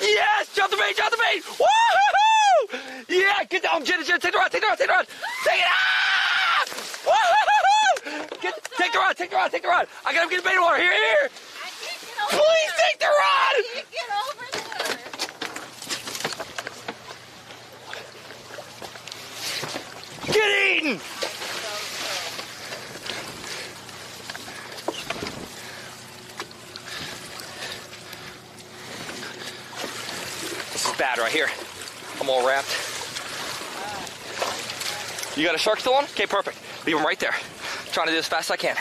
Yes! Jump the bait, jump the bait! Woohoo! Yeah, get down, Jenna, Jenna, take the rod, take the rod, take the rod! Take it out! Woohoo! Get, take the rod, take the rod, take the rod! I gotta get the bait water, here, here! I can't get over Please there. take the rod! I can't get over there. Get eaten! Bad right here. I'm all wrapped. You got a shark still on? Okay, perfect. Leave him right there. Trying to do as fast as I can.